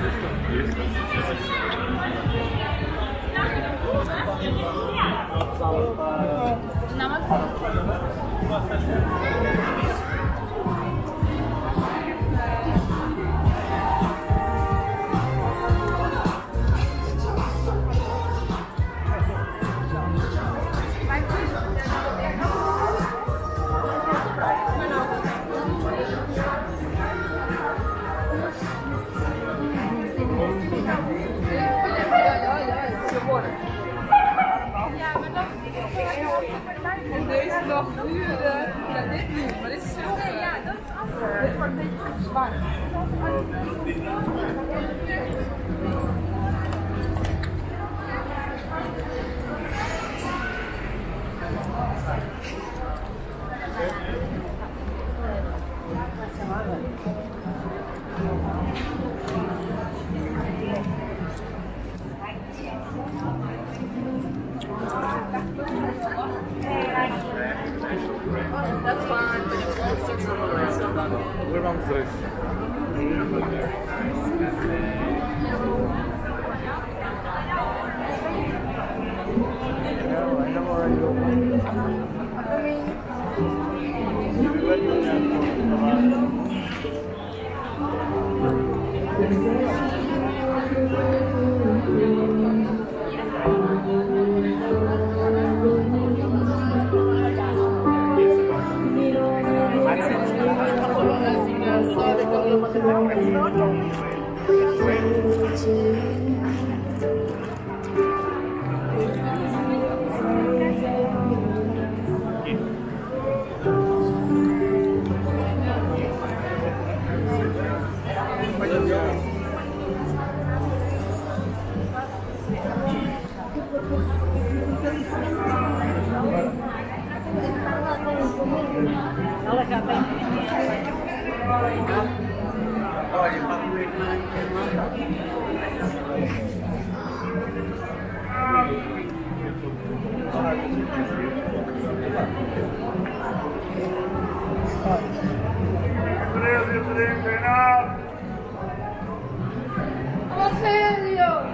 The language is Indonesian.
Sexta-feira. Nog duren. Ja, dit niet, maar dit is zilver. Ja, dat is anders. Dit wordt een beetje zwart. nice. Oleh karena ini, Presidente, penal. ¡Vamos, Sergio!